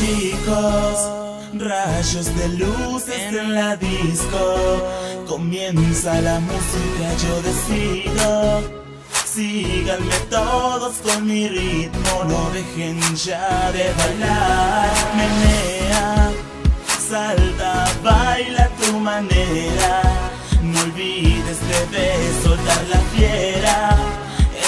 chicos, rayos de luces en la disco. Comienza la música, yo decido. Síganme todos con mi ritmo, no dejen ya de bailar. Menea, salta, baila tu manera. No olvides de soltar la fiera.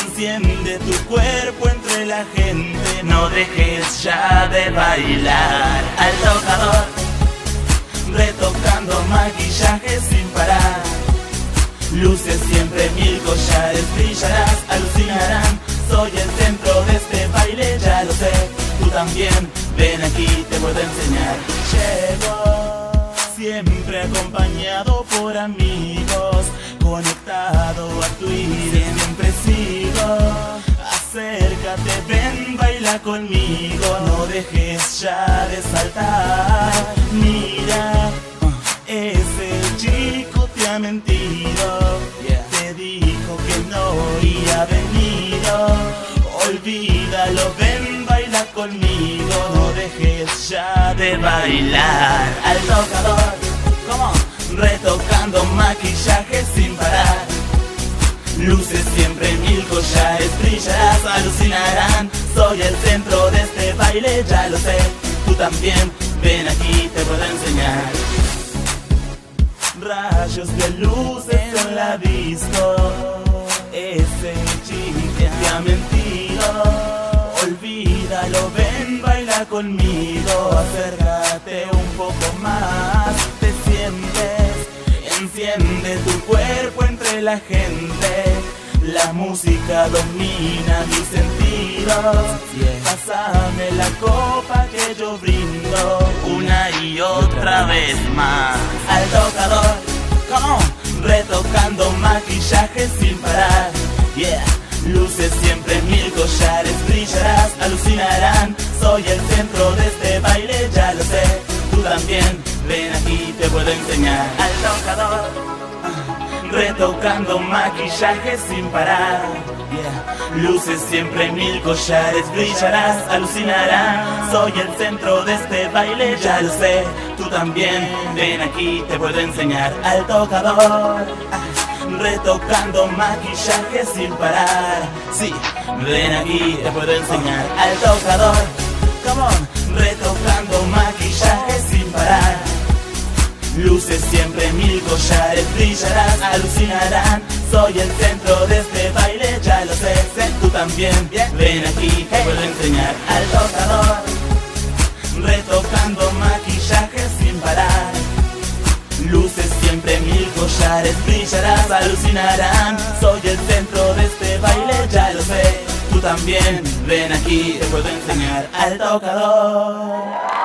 Enciende tu cuerpo entre la gente, no dejes ya de bailar. Al tocador, retocando maquillaje sin parar. Luces siempre mil collares, brillarás, alucinarán. Soy el centro de este baile, ya lo sé. Tú también, ven aquí, te puedo enseñar. Llevo siempre acompañado por amigos, conectado a Twitter, siempre sigo. Acércate, ven, baila conmigo, no dejes ya de saltar. Mira, ese chico te ha mentido, te dijo que no había venido. Olvídalo, ven, baila conmigo, no dejes ya de bailar. Al tocador, como retocando maquillaje sin parar. Luces siempre mil collares, brillarás, alucinarán. Soy el centro de este baile, ya lo sé. Tú también, ven aquí, te puedo enseñar. Rayos de luces en la disco. Ese chiste te ha mentido. Olvídalo, ven, baila conmigo. Acércate un poco más. Te sientes, enciende tu cuerpo entre la gente. La música domina mis sentidos. Pásame la copa que yo brindo una y otra vez más. Al tocador, retocando maquillaje sin parar. Yeah, luces siempre mil collares, brillarás, alucinarán. Soy el centro de Al tocador retocando maquillaje sin parar. Luces siempre mil collares, brillarás, alucinarán. Soy el centro de este baile, ya lo sé. Tú también, ven aquí, te puedo enseñar al tocador. Retocando maquillaje sin parar. Sí, ven aquí, te puedo enseñar al tocador. Come on, retocando maquillaje sin parar. Luces siempre mil collares, brillarás, alucinarán. Soy el centro de este baile, ya lo sé, sé tú también. Ven aquí, te puedo enseñar al tocador. Retocando maquillaje sin parar. Luces siempre mil collares, brillarás, alucinarán. Soy el centro de este baile, ya lo sé. Tú también, ven aquí, te puedo enseñar al tocador.